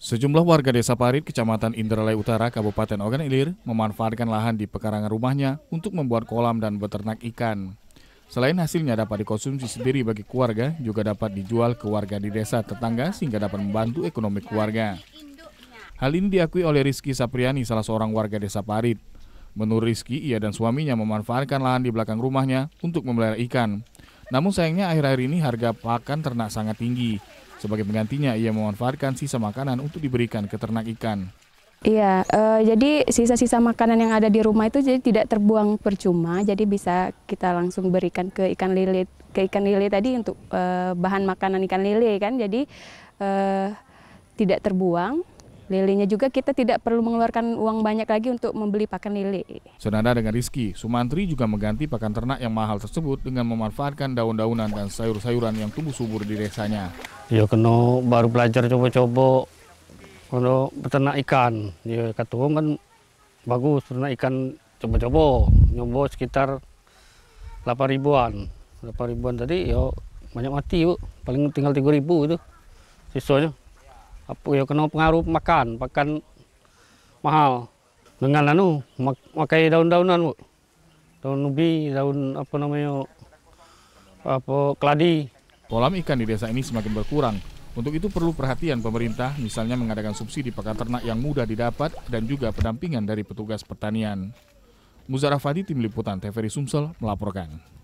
Sejumlah warga desa Parit, Kecamatan Indralaya Utara, Kabupaten Ogan Ilir, memanfaatkan lahan di pekarangan rumahnya untuk membuat kolam dan beternak ikan. Selain hasilnya dapat dikonsumsi sendiri bagi keluarga, juga dapat dijual ke warga di desa tetangga sehingga dapat membantu ekonomi keluarga. Hal ini diakui oleh Rizky Sapriani, salah seorang warga desa Parit. Menurut Rizky, ia dan suaminya memanfaatkan lahan di belakang rumahnya untuk memelihara ikan. Namun sayangnya akhir-akhir ini harga pakan ternak sangat tinggi. Sebagai penggantinya, ia memanfaatkan sisa makanan untuk diberikan ke ternak ikan. Iya, uh, jadi sisa-sisa makanan yang ada di rumah itu jadi tidak terbuang percuma, jadi bisa kita langsung berikan ke ikan lele, ke ikan lele tadi untuk uh, bahan makanan ikan lele kan, jadi uh, tidak terbuang. Lilenya juga kita tidak perlu mengeluarkan uang banyak lagi untuk membeli pakan lele. Senada dengan Rizky, Sumantri juga mengganti pakan ternak yang mahal tersebut dengan memanfaatkan daun-daunan dan sayur-sayuran yang tumbuh subur di desanya. Ya kena baru belajar coba-coba kalau beternak ikan. Ya kata kan bagus beternak ikan coba-coba. Nyoba sekitar 8 ribuan. 8 ribuan tadi ya banyak mati yuk. Paling tinggal 3 ribu itu sisanya apa ya kena pengaruh makan, makan mahal. Dengan anu mak makai daun-daunan, Bu. Daun ubi, daun apa namanya? apa keladi. Kolam ikan di desa ini semakin berkurang. Untuk itu perlu perhatian pemerintah, misalnya mengadakan subsidi pakan ternak yang mudah didapat dan juga pendampingan dari petugas pertanian. Muzarafadi, Tim Liputan TVRI Sumsel, melaporkan.